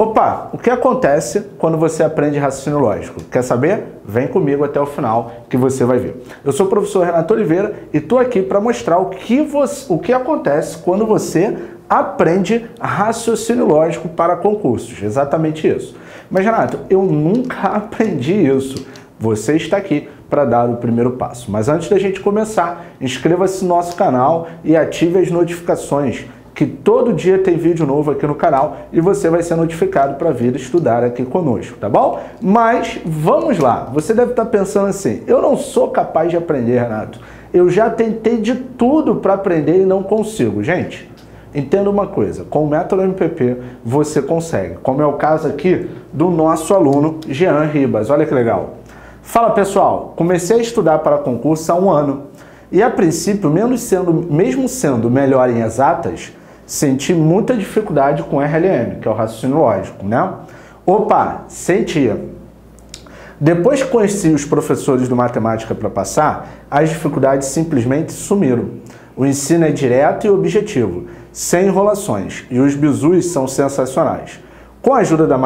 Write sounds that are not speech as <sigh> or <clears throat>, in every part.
Opa, o que acontece quando você aprende raciocínio lógico? Quer saber? Vem comigo até o final que você vai ver. Eu sou o professor Renato Oliveira e estou aqui para mostrar o que, você, o que acontece quando você aprende raciocínio lógico para concursos. Exatamente isso. Mas, Renato, eu nunca <laughs> aprendi isso. Você está aqui para dar o primeiro passo. Mas antes da gente começar, inscreva-se no nosso canal e ative as notificações que todo dia tem vídeo novo aqui no canal e você vai ser notificado para vir estudar aqui conosco, tá bom? Mas vamos lá, você deve estar pensando assim, eu não sou capaz de aprender, Renato. Eu já tentei de tudo para aprender e não consigo. Gente, entenda uma coisa, com o método MPP você consegue, como é o caso aqui do nosso aluno Jean Ribas, olha que legal. Fala pessoal, comecei a estudar para concurso há um ano e a princípio, menos sendo, mesmo sendo melhor em exatas, senti muita dificuldade com RLM, que é o raciocínio lógico, né? Opa, sentia. Depois que conheci os professores do matemática para passar, as dificuldades simplesmente sumiram. O ensino é direto e objetivo, sem enrolações, e os bizus são sensacionais. Com a ajuda da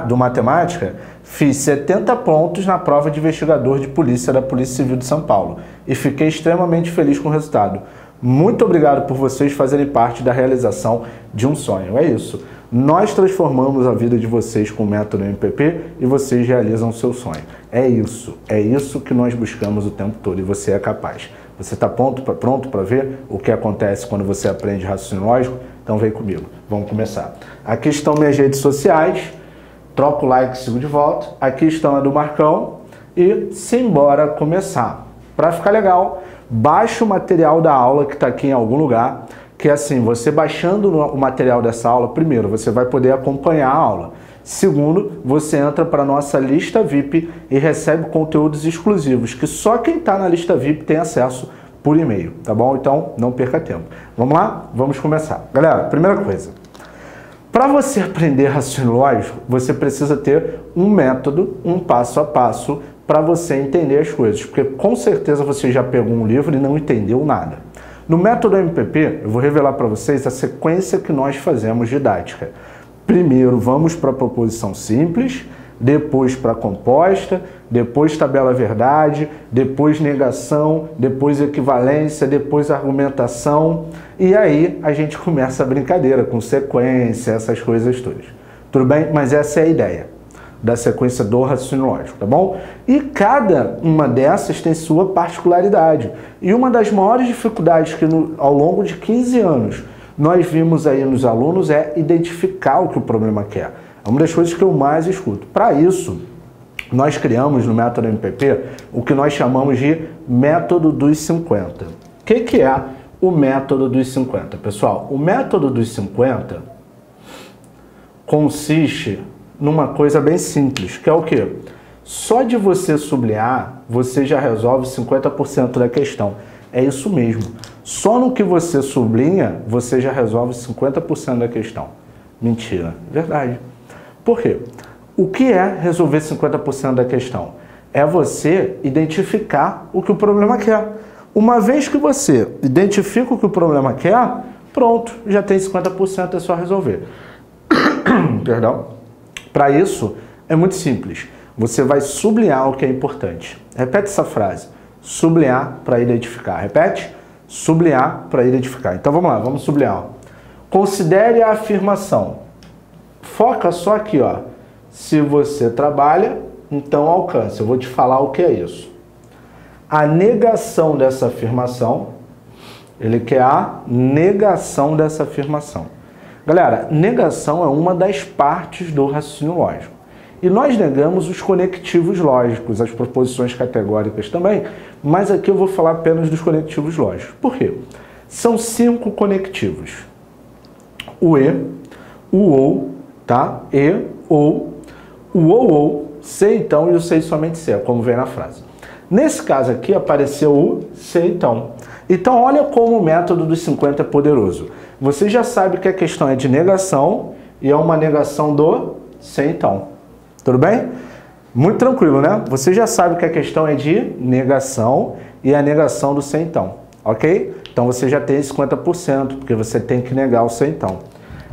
do matemática, fiz 70 pontos na prova de investigador de polícia da Polícia Civil de São Paulo e fiquei extremamente feliz com o resultado. Muito obrigado por vocês fazerem parte da realização de um sonho. É isso. Nós transformamos a vida de vocês com o método MPP e vocês realizam o seu sonho. É isso. É isso que nós buscamos o tempo todo e você é capaz. Você está pronto para ver o que acontece quando você aprende raciocínio lógico? Então vem comigo. Vamos começar. Aqui estão minhas redes sociais. Troca o like sigo de volta. Aqui estão a do Marcão. E simbora começar. Para ficar legal, baixe o material da aula que está aqui em algum lugar, que é assim, você baixando o material dessa aula, primeiro, você vai poder acompanhar a aula. Segundo, você entra para a nossa lista VIP e recebe conteúdos exclusivos, que só quem está na lista VIP tem acesso por e-mail, tá bom? Então, não perca tempo. Vamos lá? Vamos começar. Galera, primeira coisa. Para você aprender raciocínio lógico, você precisa ter um método, um passo a passo para você entender as coisas, porque com certeza você já pegou um livro e não entendeu nada. No método MPP, eu vou revelar para vocês a sequência que nós fazemos didática. Primeiro, vamos para a proposição simples, depois para a composta, depois tabela verdade, depois negação, depois equivalência, depois argumentação, e aí a gente começa a brincadeira com sequência, essas coisas todas. Tudo bem? Mas essa é a ideia da sequência do raciocínio lógico, tá bom? E cada uma dessas tem sua particularidade. E uma das maiores dificuldades que no, ao longo de 15 anos nós vimos aí nos alunos é identificar o que o problema quer. É uma das coisas que eu mais escuto. Para isso, nós criamos no método MPP o que nós chamamos de método dos 50. O que, que é o método dos 50? Pessoal, o método dos 50 consiste numa coisa bem simples, que é o quê? Só de você sublinhar, você já resolve 50% da questão. É isso mesmo. Só no que você sublinha, você já resolve 50% da questão. Mentira. Verdade. Por quê? O que é resolver 50% da questão? É você identificar o que o problema quer. Uma vez que você identifica o que o problema quer, pronto, já tem 50%, é só resolver. <coughs> Perdão. Para isso, é muito simples. Você vai sublinhar o que é importante. Repete essa frase. Sublinhar para identificar. Repete. Sublinhar para identificar. Então vamos lá, vamos sublinhar. Considere a afirmação. Foca só aqui, ó. Se você trabalha, então alcance. Eu vou te falar o que é isso. A negação dessa afirmação, ele quer a negação dessa afirmação. Galera, negação é uma das partes do raciocínio lógico. E nós negamos os conectivos lógicos, as proposições categóricas também, mas aqui eu vou falar apenas dos conectivos lógicos. Por quê? São cinco conectivos. O e, o ou, tá? E, ou, o ou, ou, se então e o se somente se, como vem na frase. Nesse caso aqui apareceu o se então. Então olha como o método dos 50 é poderoso você já sabe que a questão é de negação e é uma negação do se então. Tudo bem? Muito tranquilo, né? Você já sabe que a questão é de negação e a negação do se então, ok? Então você já tem 50%, porque você tem que negar o se então.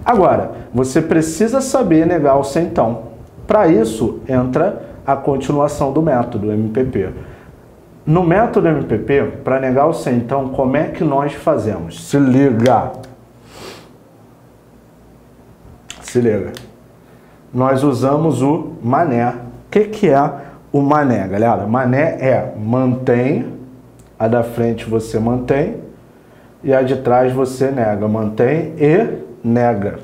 Agora, você precisa saber negar o centão. Para isso, entra a continuação do método MPP. No método MPP, para negar o centão, como é que nós fazemos? Se liga! Se liga. Nós usamos o mané. O que, que é o mané, galera? Mané é mantém, a da frente você mantém e a de trás você nega. Mantém e nega.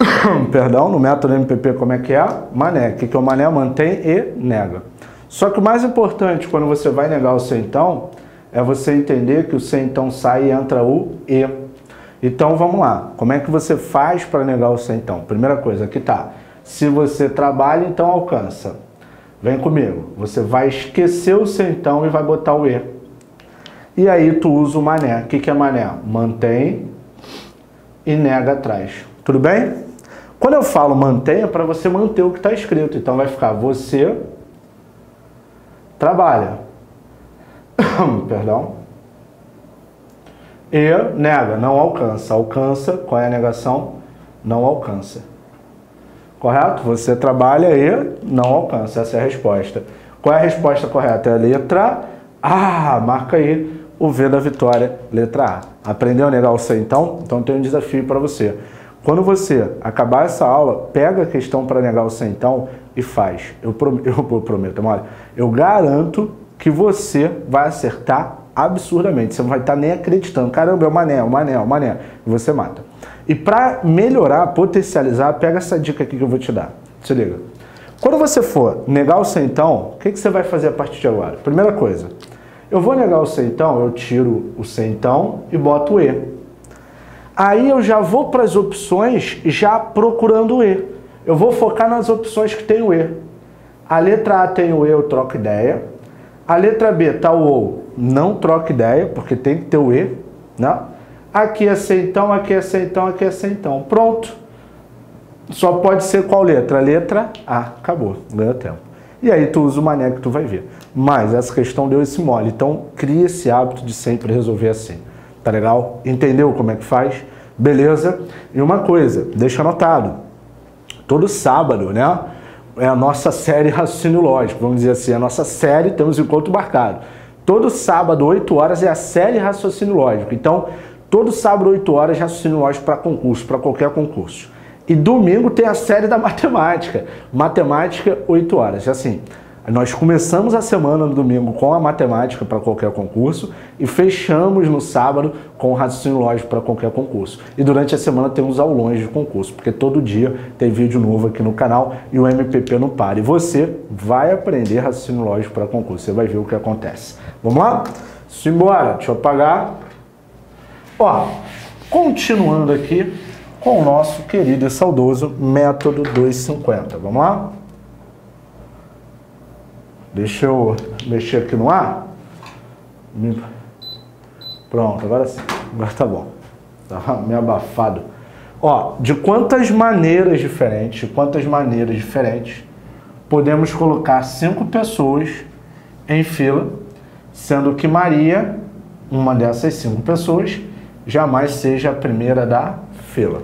<coughs> Perdão, no método MPP como é que é? Mané. O que, que é o mané? Mantém e nega. Só que o mais importante quando você vai negar o centão é você entender que o centão sai e entra o e. Então vamos lá, como é que você faz para negar o centão? Primeira coisa, aqui tá. Se você trabalha, então alcança. Vem comigo. Você vai esquecer o centão e vai botar o E. E aí tu usa o mané. O que, que é mané? Mantém e nega atrás. Tudo bem? Quando eu falo mantém, é para você manter o que está escrito. Então vai ficar você trabalha. <coughs> Perdão e nega, não alcança. Alcança, qual é a negação? Não alcança. Correto? Você trabalha e não alcança. Essa é a resposta. Qual é a resposta correta? É a letra A. Marca aí o V da vitória, letra A. Aprendeu a negar o C então? Então tem um desafio para você. Quando você acabar essa aula, pega a questão para negar o C então e faz. Eu prometo, <laughs> eu prometo, olha, eu garanto que você vai acertar absurdamente. Você não vai estar nem acreditando. Caramba, é uma anel, uma anel, uma anel. E você mata. E para melhorar, potencializar, pega essa dica aqui que eu vou te dar. Se liga. Quando você for negar o centão, o que, que você vai fazer a partir de agora? Primeira coisa, eu vou negar o centão, eu tiro o centão e boto o E. Aí eu já vou para as opções já procurando o E. Eu vou focar nas opções que tem o E. A letra A tem o E, eu troco ideia. A letra B tá o OU, não troca ideia, porque tem que ter o E, né? Aqui é centão, aqui é centão, aqui é centão. Pronto. Só pode ser qual letra? Letra A. Acabou, ganhou tempo. E aí tu usa o mané que tu vai ver. Mas essa questão deu esse mole. Então cria esse hábito de sempre resolver assim. Tá legal? Entendeu como é que faz? Beleza? E uma coisa, deixa anotado. Todo sábado, né? É a nossa série raciocínio lógico, vamos dizer assim. A nossa série, temos encontro marcado. Todo sábado, 8 horas, é a série Raciocínio Lógico. Então, todo sábado, 8 horas, Raciocínio Lógico para concurso, para qualquer concurso. E domingo tem a série da <laughs> matemática. Matemática, 8 horas. Assim, nós começamos a semana no domingo com a matemática para qualquer concurso e fechamos no sábado com o raciocínio lógico para qualquer concurso. E durante a semana temos aulões de concurso, porque todo dia tem vídeo novo aqui no canal e o MPP não para. E você vai aprender raciocínio lógico para concurso, você vai ver o que acontece. Vamos lá? Simbora, deixa eu apagar. Ó, continuando aqui com o nosso querido e saudoso método 250. Vamos lá? Deixa eu mexer aqui no ar. Pronto, agora sim. Agora tá bom. Tá meio abafado. Ó, de quantas maneiras diferentes, de quantas maneiras diferentes, podemos colocar cinco pessoas em fila, sendo que Maria, uma dessas cinco pessoas, jamais seja a primeira da fila.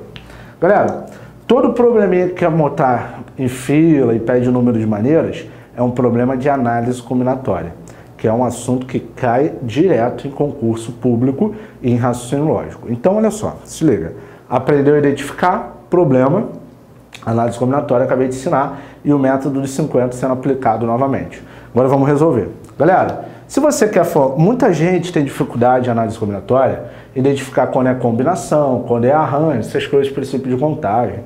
Galera, todo probleminha que quer montar em fila e pede número de maneiras, é um problema de análise combinatória, que é um assunto que cai direto em concurso público e em raciocínio lógico. Então, olha só, se liga. Aprendeu a identificar problema, análise combinatória, acabei de ensinar, e o método de 50 sendo aplicado novamente. Agora vamos resolver. Galera, se você quer... Muita gente tem dificuldade em análise combinatória, identificar quando é combinação, quando é arranjo, essas coisas, princípio de contagem.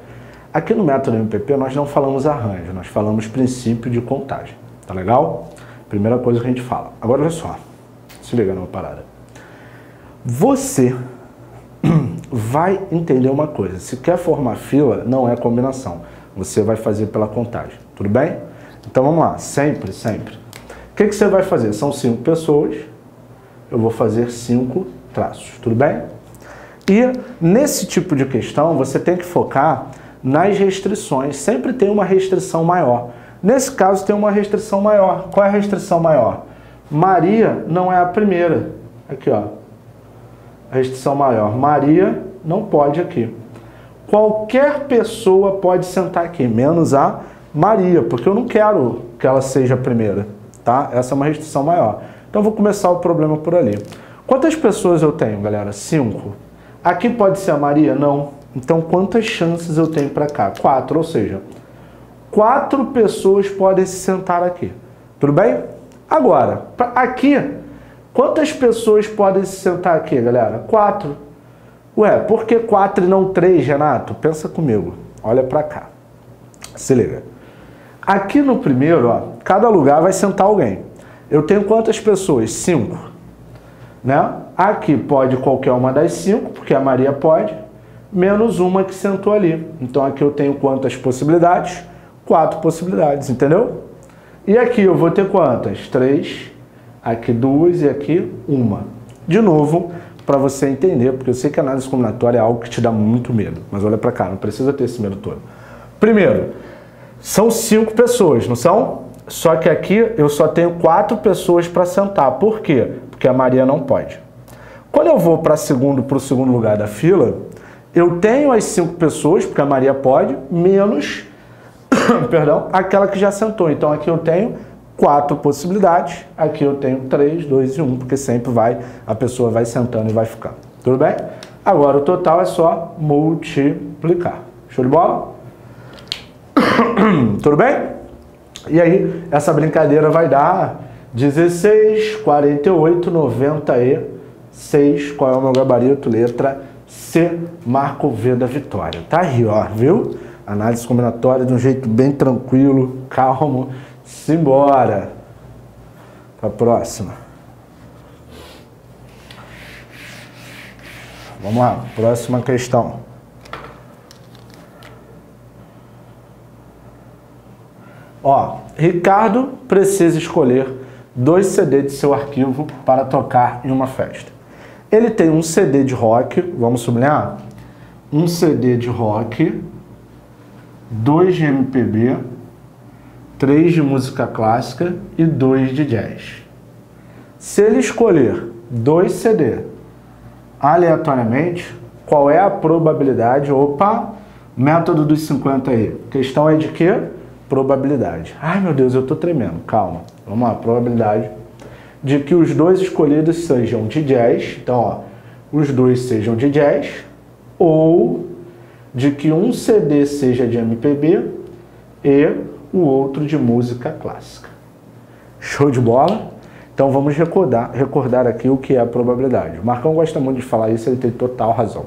Aqui no método MPP nós não falamos arranjo, nós falamos princípio de contagem. Tá legal? Primeira coisa que a gente fala. Agora olha só, se liga numa parada. Você <clears throat> vai entender uma coisa. Se quer formar fila, não é combinação. Você vai fazer pela contagem. Tudo bem? Então vamos lá, sempre, sempre. O que, que você vai fazer? São cinco pessoas, eu vou fazer cinco traços. Tudo bem? E nesse tipo de questão, você tem que focar nas restrições. Sempre tem uma restrição maior. Nesse caso tem uma restrição maior. Qual é a restrição maior? Maria não é a primeira. Aqui, ó. A restrição maior. Maria não pode aqui. qualquer pessoa pode sentar aqui, menos a Maria, porque eu não quero que ela seja a primeira, tá? Essa é uma restrição maior. Então vou começar o problema por ali. Quantas pessoas eu tenho, galera? Cinco. Aqui pode ser a Maria? Não. Então quantas chances eu tenho para cá? Quatro, ou seja, quatro pessoas podem se sentar aqui. Tudo bem? Agora, aqui, quantas pessoas podem se sentar aqui, galera? Quatro. Ué, por que quatro e não três, Renato? Pensa comigo. Olha para cá. Se liga. Aqui no primeiro, ó, cada lugar vai sentar alguém. Eu tenho quantas pessoas? Cinco. Né? Aqui pode qualquer uma das cinco, porque a Maria pode, menos uma que sentou ali. Então aqui eu tenho quantas possibilidades? Quatro possibilidades, entendeu? E aqui eu vou ter quantas? Três, aqui duas e aqui uma. De novo, para você entender, porque eu sei que análise combinatória é algo que te dá muito medo, mas olha para cá, não precisa ter esse medo todo. Primeiro, são cinco pessoas, não são? Só que aqui eu só tenho quatro pessoas para sentar. Por quê? Porque a Maria não pode. Quando eu vou para segundo, o segundo lugar da fila, eu tenho as cinco pessoas, porque a Maria pode, menos, <coughs> perdão, aquela que já sentou. Então aqui eu tenho quatro possibilidades, aqui eu tenho três, dois e um, porque sempre vai, a pessoa vai sentando e vai ficando. Tudo bem? Agora o total é só multiplicar. Show de bola? <clears throat> Tudo bem? E aí, essa brincadeira vai dar 16, 48, 96. Qual é o meu gabarito? Letra C, Marco V da vitória. Tá aí, ó, viu? Análise combinatória de um jeito bem tranquilo, calmo. Simbora. Para a próxima. Vamos lá, próxima questão. Ó, Ricardo precisa escolher dois CDs de seu arquivo para tocar em uma festa. Ele tem um CD de rock, vamos sublinhar? Um CD de rock, dois de MPB, três de música clássica e dois de jazz. Se ele escolher dois CD aleatoriamente, qual é a probabilidade? Opa, método dos 50 aí. Questão é de quê? Probabilidade. Ai meu Deus, eu estou tremendo. Calma. Vamos lá, probabilidade de que os dois escolhidos sejam de jazz. Então, ó, os dois sejam de jazz ou de que um CD seja de MPB e o outro de música clássica. Show de bola? Então vamos recordar, recordar aqui o que é a probabilidade. O Marcão gosta muito de falar isso, ele tem total razão.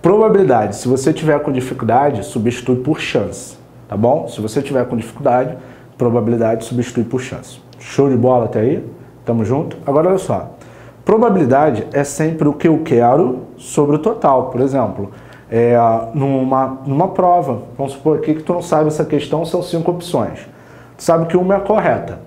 Probabilidade, se você tiver com dificuldade, substitui por chance tá bom? Se você tiver com dificuldade, probabilidade substitui por chance. Show de bola até aí? Tamo junto? Agora olha só. Probabilidade é sempre o que eu quero sobre o total. Por exemplo, é, numa, numa prova, vamos supor aqui que tu não sabe essa questão, são cinco opções. Tu sabe que uma é correta.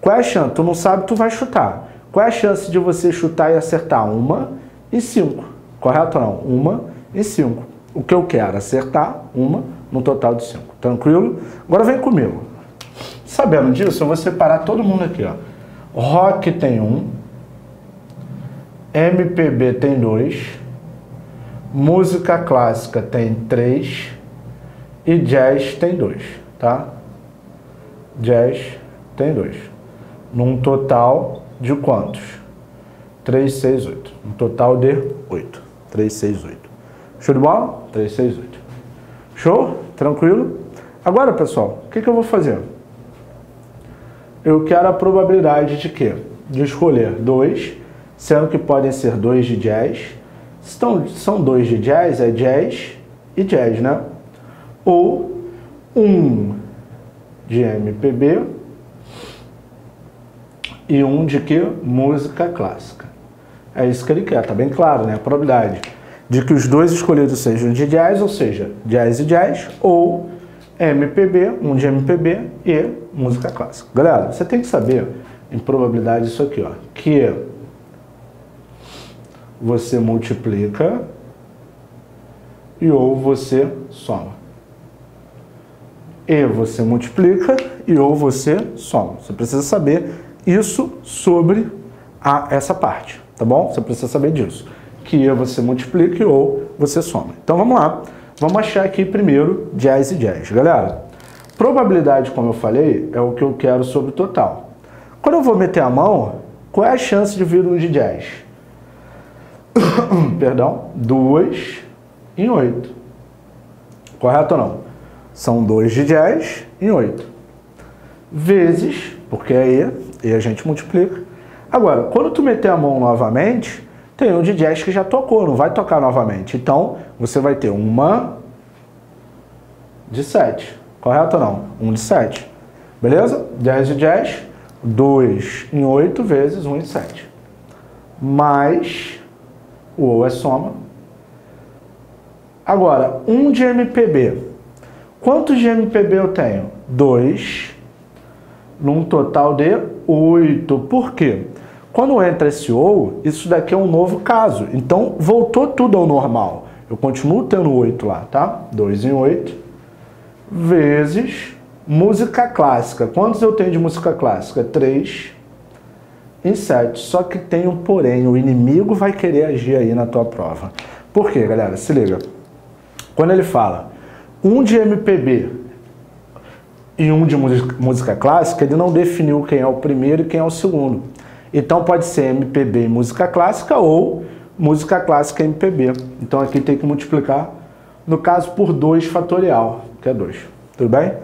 Qual é a chance? Tu não sabe, tu vai chutar. Qual é a chance de você chutar e acertar? Uma e cinco. Correto ou não? Uma e cinco. O que eu quero? Acertar uma no total de 5. Tranquilo? Agora vem comigo. Sabendo disso, eu vou separar todo mundo aqui. Ó. Rock tem um, MPB tem dois, música clássica tem três e jazz tem dois, tá? Jazz tem dois. Num total de quantos? 3, 6, 8. Um total de 8. 3, 6, 8. Show de bola? 3, 6, 8. Show? Tranquilo? Agora, pessoal, o que, que eu vou fazer? Eu quero a probabilidade de quê? De escolher dois, sendo que podem ser dois de jazz. Então, são dois de jazz, é jazz e jazz, né? Ou um de MPB e um de que? Música clássica. É isso que ele quer, tá bem claro, né? A probabilidade de que os dois escolhidos sejam de jazz, ou seja, jazz e jazz, ou MPB, um de MPB e música clássica. Galera, você tem que saber em probabilidade isso aqui, ó, que você multiplica e ou você soma. E você multiplica e ou você soma. Você precisa saber isso sobre a, essa parte, tá bom? Você precisa saber disso que você multiplique ou você soma. Então vamos lá. Vamos achar aqui primeiro jazz e jazz. Galera, probabilidade, como eu falei, é o que eu quero sobre o total. Quando eu vou meter a mão, qual é a chance de vir um de jazz? <coughs> Perdão, 2 em 8. Correto ou não? São 2 de jazz em 8. Vezes, porque é E, e a gente multiplica. Agora, quando tu meter a mão novamente, tem um de jazz que já tocou, não vai tocar novamente. Então, você vai ter uma de 7. Correto ou não? 1 um de 7. Beleza? 10 de jazz, 2 em 8 vezes 1 em 7. Mais o ou é soma. Agora, 1 de MPB. Quantos de MPB eu tenho? 2, num total de 8. Por quê? Quando entra esse ou, isso daqui é um novo caso. Então, voltou tudo ao normal. Eu continuo tendo 8 lá, tá? 2 em 8, vezes música clássica. Quantos eu tenho de música clássica? 3 em 7. Só que tem um porém, o inimigo vai querer agir aí na tua prova. Por quê, galera? Se liga. Quando ele fala um de MPB e um de música clássica, ele não definiu quem é o primeiro e quem é o segundo. Então pode ser MPB música clássica ou música clássica MPB. Então aqui tem que multiplicar, no caso, por 2 fatorial, que é 2. Tudo bem?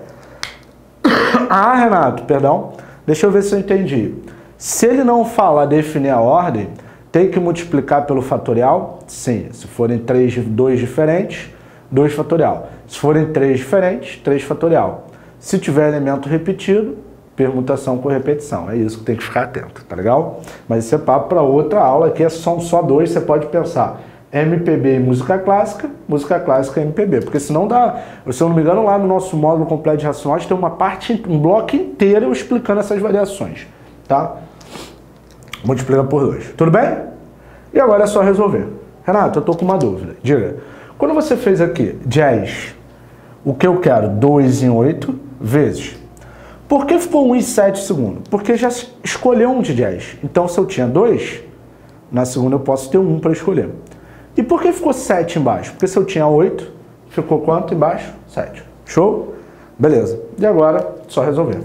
<coughs> Ah, Renato, perdão. Deixa eu ver se eu entendi. Se ele não fala definir a ordem, tem que multiplicar pelo fatorial? Sim. Se forem três, dois diferentes, 2 fatorial. Se forem três diferentes, 3 fatorial. Se tiver elemento repetido, permutação com repetição. É isso que tem que ficar atento, tá legal? Mas isso é papo para outra aula, aqui são só dois, você pode pensar MPB e música clássica, música clássica e MPB, porque senão dá, se eu não me engano, lá no nosso módulo completo de racionais tem uma parte, um bloco inteiro eu explicando essas variações, tá? Multiplica por dois. Tudo bem? E agora é só resolver. Renato, eu tô com uma dúvida. Diga, quando você fez aqui jazz, o que eu quero? 2 em 8 vezes. Por que ficou 1 em 7 segundo? Porque já escolheu um de jazz. Então, se eu tinha 2, na segunda eu posso ter um para escolher. E por que ficou 7 embaixo? Porque se eu tinha 8, ficou quanto embaixo? 7. Show? Beleza. E agora, só resolver.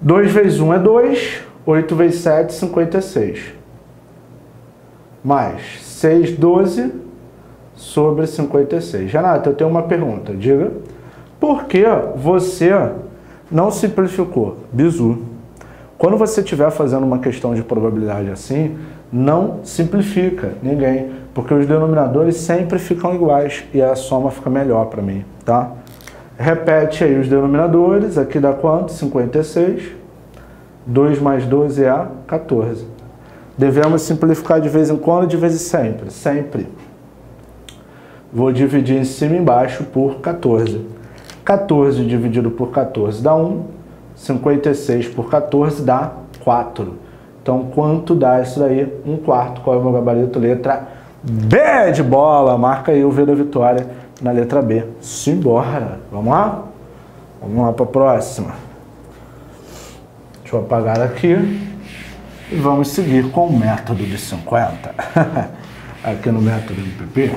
2 vezes 1 é 2, 8 vezes 7, 56. Mais 6, 12 sobre 56. Renato, eu tenho uma pergunta. Diga, por que você não simplificou? Bizu. Quando você estiver fazendo uma questão de probabilidade assim, não simplifica ninguém, porque os denominadores sempre ficam iguais e a soma fica melhor para mim, tá? Repete aí os denominadores, aqui dá quanto? 56. 2 mais 12 é 14. Devemos simplificar de vez em quando, de vez em sempre. Sempre. Vou dividir em cima e embaixo por 14. 14 dividido por 14 dá 1. 56 por 14 dá 4. Então, quanto dá isso daí? Um quarto. Qual é o meu gabarito? Letra B de bola. Marca aí o V da vitória na letra B. Simbora. Vamos lá? Vamos lá para a próxima. Deixa eu apagar aqui. E vamos seguir com o método de 50. <laughs> aqui no método MPP.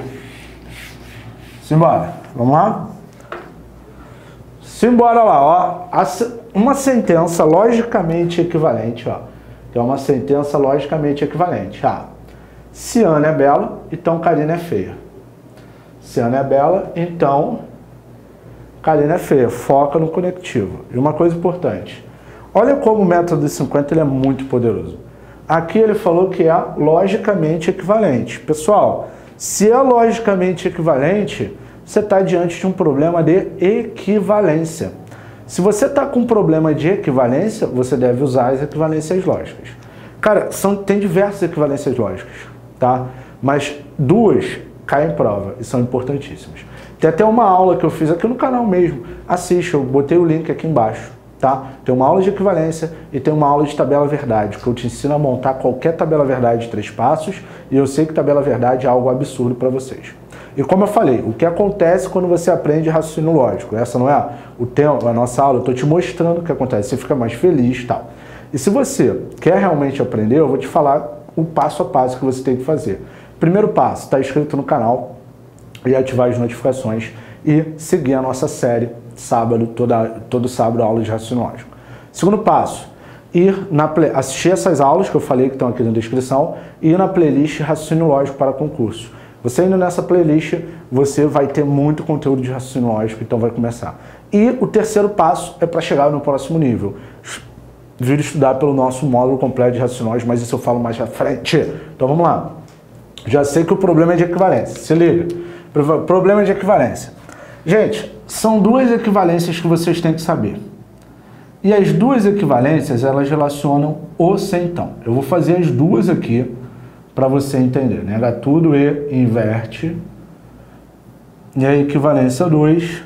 Simbora. Vamos lá? Simbora lá, ó. Uma sentença logicamente equivalente, ó é uma sentença logicamente equivalente. Ah, se Ana é bela, então Karina é feia. Se Ana é bela, então Karina é feia. Foca no conectivo. E uma coisa importante. Olha como o método de 50 ele é muito poderoso. Aqui ele falou que é logicamente equivalente. Pessoal, se é logicamente equivalente, você está diante de um problema de equivalência. Se você está com um problema de equivalência, você deve usar as equivalências lógicas. Cara, são, tem diversas equivalências lógicas, tá? Mas duas caem em prova e são importantíssimas. Tem até uma aula que eu fiz aqui no canal mesmo. Assiste, eu botei o link aqui embaixo, tá? Tem uma aula de equivalência e tem uma aula de tabela verdade, que eu te ensino a montar qualquer tabela verdade de três passos e eu sei que tabela verdade é algo absurdo para vocês. E como eu falei, o que acontece quando você aprende raciocínio lógico? Essa não é o tema, a nossa aula, eu estou te mostrando o que acontece, você fica mais feliz e tal. E se você quer realmente aprender, eu vou te falar o passo a passo que você tem que fazer. Primeiro passo, está inscrito no canal e ativar as notificações e seguir a nossa série sábado, toda, todo sábado, aula de raciocínio lógico. Segundo passo, ir na assistir essas aulas que eu falei que estão aqui na descrição e ir na playlist Raciocínio Lógico para concurso. Você indo nessa playlist, você vai ter muito conteúdo de raciocínio lógico, então vai começar. E o terceiro passo é para chegar no próximo nível. Vir estudar pelo nosso módulo completo de raciocínio lógico, mas isso eu falo mais à frente. Então vamos lá. Já sei que o problema é de equivalência. Se liga. Problema de equivalência. Gente, são duas equivalências que vocês têm que saber. E as duas equivalências, elas relacionam o então. Eu vou fazer as duas aqui para você entender. Nega tudo e inverte. E a equivalência 2.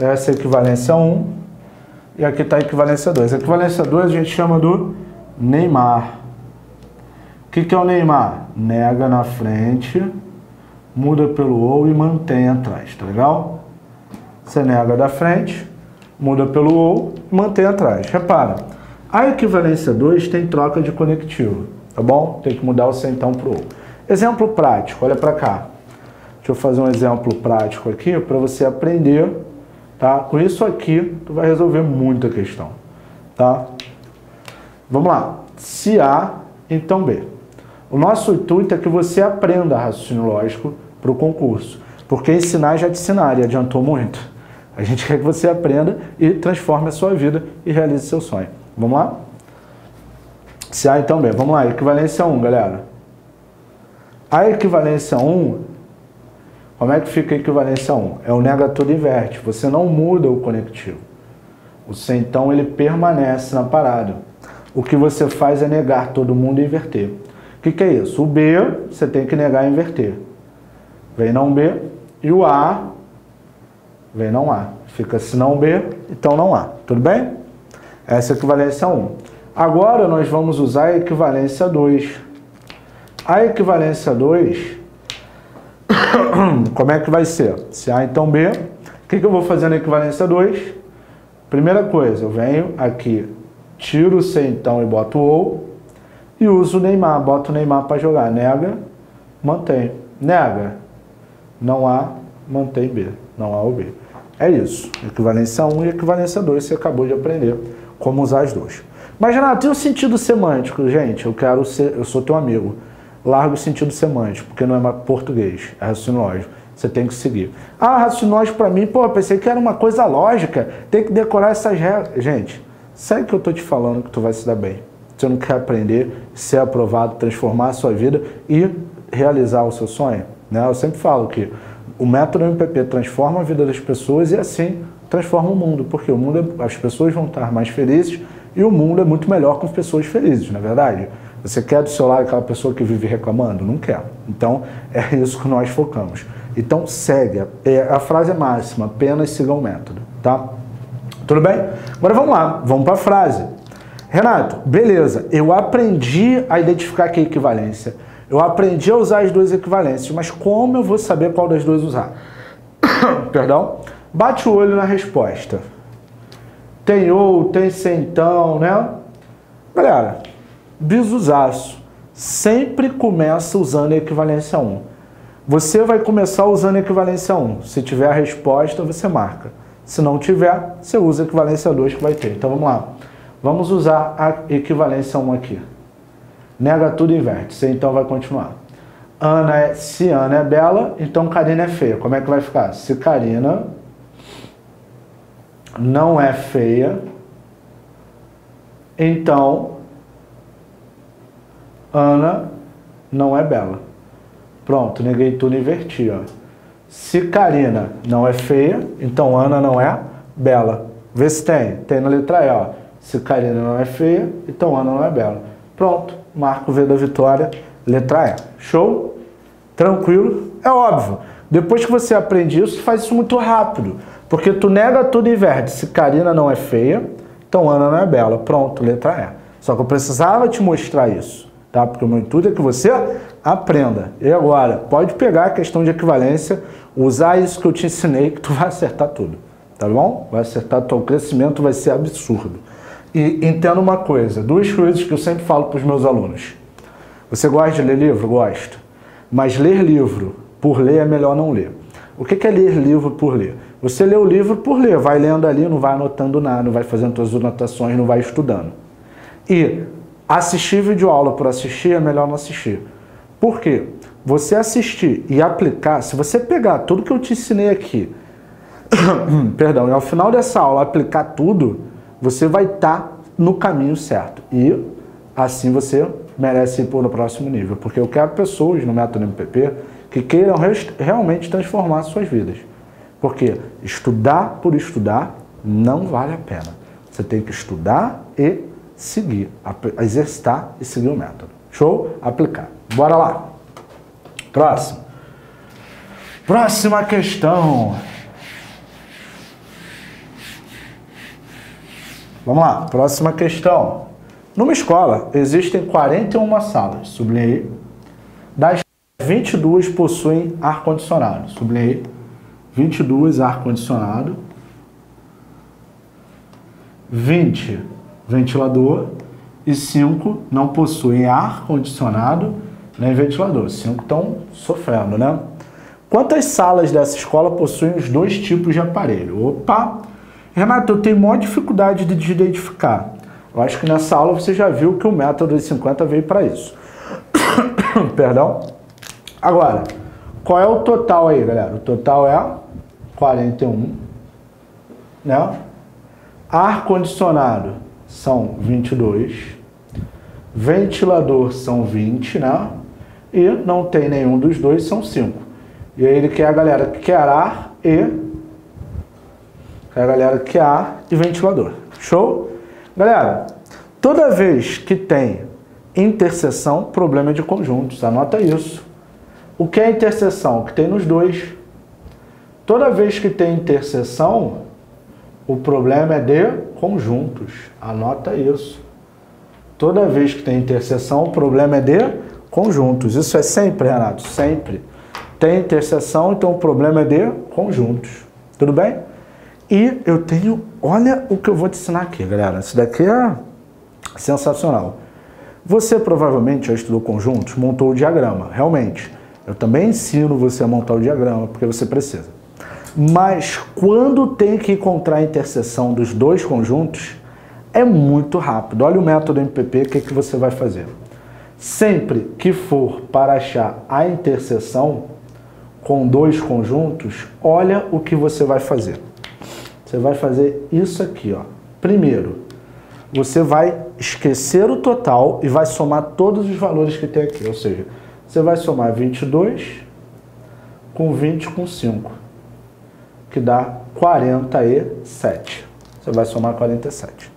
Essa é a equivalência 1. Um, e aqui está a equivalência 2. A equivalência 2 a gente chama do Neymar. O que, que é o Neymar? Nega na frente, muda pelo ou e mantém atrás, tá legal? Você nega da frente, muda pelo ou mantém atrás. Repara, a equivalência 2 tem troca de conectivo, tá bom? Tem que mudar o centão para o. Exemplo prático, olha para cá. Deixa eu fazer um exemplo prático aqui para você aprender, tá? Com isso aqui, tu vai resolver muita questão, tá? Vamos lá. Se A, então B. O nosso intuito é que você aprenda raciocínio lógico para o concurso, porque ensinar já te ensinar e adiantou muito. A gente quer que você aprenda e transforme a sua vida e realize seu sonho. Vamos lá? Se A, então B. Vamos lá, equivalência 1, galera. A equivalência 1, como é que fica a equivalência 1? É o negativo inverte, você não muda o conectivo. O C, então, ele permanece na parada o que você faz é negar todo mundo e inverter. O que, que é isso? O B, você tem que negar e inverter. Vem não B. E o A, vem não A. Fica se não B, então não A. Tudo bem? Essa é a equivalência 1. Agora nós vamos usar a equivalência 2. A equivalência 2, <coughs> como é que vai ser? Se A, então B. O que, que eu vou fazer na equivalência 2? Primeira coisa, eu venho aqui tiro o C então e boto o ou, e uso o Neymar, boto o Neymar para jogar. Nega, mantém. Nega, não há, mantém B. Não há o B. É isso. Equivalência 1 e equivalência 2, você acabou de aprender como usar as duas. Mas, Renato, e o sentido semântico? Gente, eu quero ser, eu sou teu amigo. Larga o sentido semântico, porque não é português, é raciocínio lógico. Você tem que seguir. Ah, raciocínio lógico para mim, pô, pensei que era uma coisa lógica. Tem que decorar essas regras. Gente, Segue que eu estou te falando que tu vai se dar bem. Você não quer aprender, ser aprovado, transformar a sua vida e realizar o seu sonho? Né? Eu sempre falo que o método MPP transforma a vida das pessoas e assim transforma o mundo, porque o mundo é, as pessoas vão estar mais felizes e o mundo é muito melhor com pessoas felizes, não é verdade? Você quer do seu lado aquela pessoa que vive reclamando? Não quer. Então é <laughs> isso que nós focamos. Então segue. É, a frase é máxima, apenas siga o método, tá? Tudo bem? Agora vamos lá, vamos para a frase. Renato, beleza, eu aprendi a identificar aqui a equivalência. Eu aprendi a usar as duas equivalências, mas como eu vou saber qual das duas usar? <coughs> Perdão? Bate o olho na resposta. Tem ou, tem sem então, né? Galera, bisuzaço. Sempre começa usando a equivalência 1. Você vai começar usando a equivalência 1. Se tiver a resposta, você marca. Se não tiver, você usa a equivalência 2 que vai ter. Então vamos lá. Vamos usar a equivalência 1 aqui. Nega tudo e inverte. Você então vai continuar. Ana é, se Ana é bela, então Karina é feia. Como é que vai ficar? Se Karina não é feia, então Ana não é bela. Pronto, neguei tudo inverti. Ó. Se Karina não é feia, então Ana não é bela. Vê se tem. Tem na letra E, ó. Se Karina não é feia, então Ana não é bela. Pronto. Marco V da vitória, letra E. Show? Tranquilo? É óbvio. Depois que você aprende isso, faz isso muito rápido. Porque tu nega tudo e inverte. Se Karina não é feia, então Ana não é bela. Pronto, letra E. Só que eu precisava te mostrar isso, tá? Porque o meu intuito é que você aprenda. E agora, pode pegar a questão de equivalência, usar isso que eu te ensinei, que tu vai acertar tudo. Tá bom? Vai acertar, teu crescimento vai ser absurdo. E entenda uma coisa, duas coisas que eu sempre falo para os meus alunos. Você gosta de ler livro? Gosto. Mas ler livro por ler é melhor não ler. O que é ler livro por ler? Você lê o livro por ler, vai lendo ali, não vai anotando nada, não vai fazendo suas anotações, não vai estudando. E assistir videoaula por assistir é melhor não assistir. Por quê? Você assistir e aplicar, se você pegar tudo que eu te ensinei aqui, <coughs> perdão, e ao final dessa aula aplicar tudo, você vai estar tá no caminho certo. E assim você merece ir para o próximo nível. Porque eu quero pessoas no método MPP que queiram realmente transformar suas vidas. Porque estudar por estudar não vale a pena. Você tem que estudar e seguir, exercitar e seguir o método. Show? Aplicar. Bora lá. Próximo. Próxima questão. Vamos lá, próxima questão. Numa escola, existem 41 salas, sublinhei. Das 22 possuem ar-condicionado, sublinhei. 22 ar-condicionado. 20 ventilador e 5 não possuem ar-condicionado nem ventilador. 5 estão sofrendo, né? Quantas salas dessa escola possuem os dois tipos de aparelho? Opa! Renato, eu tenho maior dificuldade de identificar. Eu acho que nessa aula você já viu que o método de 50 veio para isso. <coughs> Perdão? Agora, qual é o total aí, galera? O total é 41, né? Ar-condicionado são 22. Ventilador são 20, né? E não tem nenhum dos dois, são 5. E aí ele quer a galera que quer ar e é a galera que ar e ventilador. Show? Galera, toda vez que tem interseção, problema de conjuntos. Anota isso. O que é interseção? Que tem nos dois. Toda vez que tem interseção, o problema é de conjuntos. Anota isso. Toda vez que tem interseção, o problema é de conjuntos. Isso é sempre, Renato? Sempre. Tem interseção, então o problema é de conjuntos. Tudo bem? E eu tenho, olha o que eu vou te ensinar aqui, galera. Isso daqui é sensacional. Você provavelmente já estudou conjuntos, montou o diagrama, realmente. Eu também ensino você a montar o diagrama, porque você precisa. Mas quando tem que encontrar a interseção dos dois conjuntos, é muito rápido. Olha o método MPP, o que, que você vai fazer? Sempre que for para achar a interseção com dois conjuntos, olha o que você vai fazer. Você vai fazer isso aqui, ó. Primeiro, você vai esquecer o total e vai somar todos os valores que tem aqui. Ou seja, você vai somar 22 com 20 com 5, que dá 47. Você vai somar 47.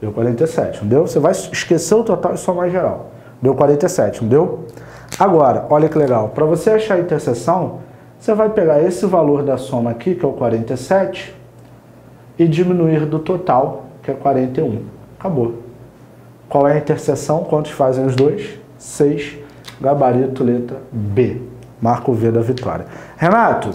Deu 47, não deu? Você vai esquecer o total e somar geral. Deu 47, não deu? Agora, olha que legal. Para você achar a interseção, você vai pegar esse valor da soma aqui, que é o 47, e diminuir do total, que é 41. Acabou. Qual é a interseção? Quantos fazem os dois? 6. Gabarito, letra B. Marco V da vitória. Renato,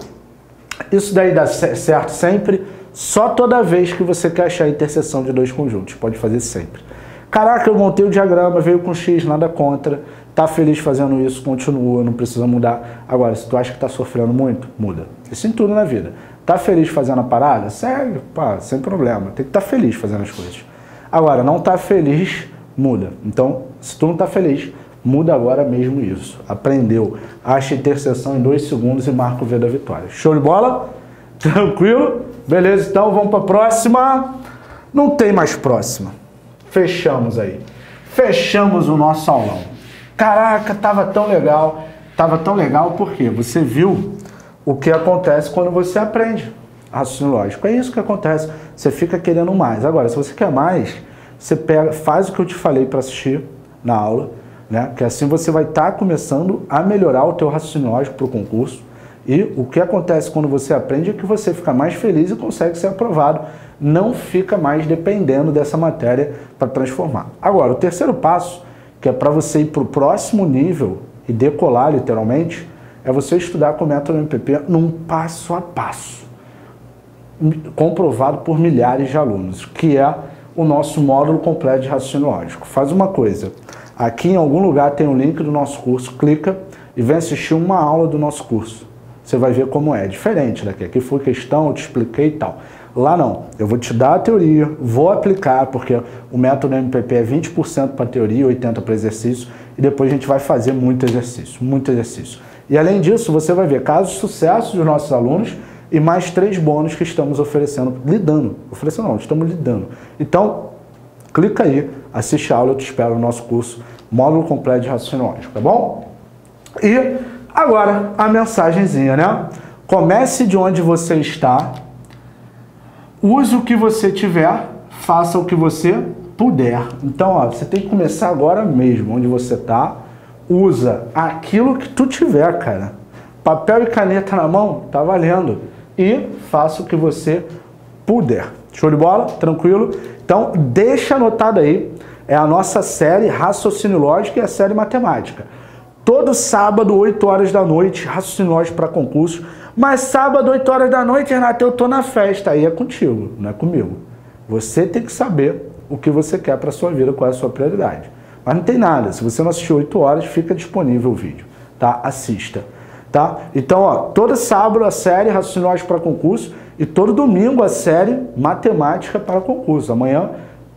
isso daí dá certo sempre, só toda vez que você quer achar a interseção de dois conjuntos. Pode fazer sempre. Caraca, eu montei o diagrama, veio com X, nada contra. Tá feliz fazendo isso, continua, não precisa mudar. Agora, se tu acha que tá sofrendo muito, muda. Isso em tudo na vida. Tá feliz fazendo a parada? Segue, pá, sem problema. Tem que estar tá feliz fazendo as coisas. Agora, não tá feliz, muda. Então, se tu não tá feliz, muda agora mesmo isso. Aprendeu. Acha interseção em dois segundos e marca o V da vitória. Show de bola? <laughs> Tranquilo? Beleza, então vamos para a próxima. Não tem mais próxima. Fechamos aí. Fechamos o nosso aulão. Caraca, tava tão legal. Tava tão legal porque você viu o que acontece quando você aprende raciocínio lógico. É isso que acontece. Você fica querendo mais. Agora, se você quer mais, você pega, faz o que eu te falei para assistir na aula, né? Que assim você vai estar tá começando a melhorar o teu raciocínio lógico para o concurso. E o que acontece quando você aprende é que você fica mais feliz e consegue ser aprovado. Não fica mais dependendo dessa matéria para transformar. Agora, o terceiro passo, que é para você ir para o próximo nível e decolar literalmente, é você estudar com o método MPP num passo a passo, comprovado por milhares de alunos, que é o nosso módulo completo de raciocínio lógico. Faz uma coisa, aqui em algum lugar tem o um link do nosso curso, clica e vem assistir uma aula do nosso curso. Você vai ver como é, diferente daqui. Aqui foi questão, eu te expliquei e tal. Lá não, eu vou te dar a teoria, vou aplicar, porque o método MPP é 20% para teoria, 80% para exercício, e depois a gente vai fazer muito exercício, muito exercício. E além disso, você vai ver casos de sucesso dos nossos alunos e mais três bônus que estamos oferecendo, lidando. Oferecendo não, estamos lidando. Então, clica aí, assiste a aula, eu te espero no nosso curso, módulo completo de raciocínio lógico, tá bom? E agora a mensagenzinha, né? Comece de onde você está, use o que você tiver, faça o que você puder. Então, ó, você tem que começar agora mesmo, onde você está, usa aquilo que tu tiver, cara. Papel e caneta na mão, tá valendo. E faça o que você puder. Show de bola? Tranquilo? Então, deixa anotado aí. É a nossa série Raciocínio Lógico e a série Matemática. Todo sábado, 8 horas da noite, raciocínio lógico para concurso. Mas sábado, 8 horas da noite, Renato, eu tô na festa. Aí é contigo, não é comigo. Você tem que saber o que você quer para sua vida, qual é a sua prioridade. Mas não tem nada. Se você não assistiu 8 horas, fica disponível o vídeo, tá? Assista, tá? Então, ó, todo sábado a série Raciocínio Lógico para concurso e todo domingo a série Matemática para concurso. Amanhã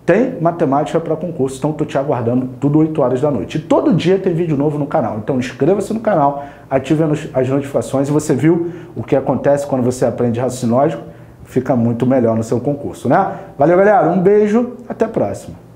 tem matemática para concurso, então estou te aguardando tudo 8 horas da noite. E todo dia tem vídeo novo no canal, então inscreva-se no canal, ative as notificações e você viu o que acontece quando você aprende raciocínio lógico, fica muito melhor no seu concurso, né? Valeu, galera, um beijo, até a próxima.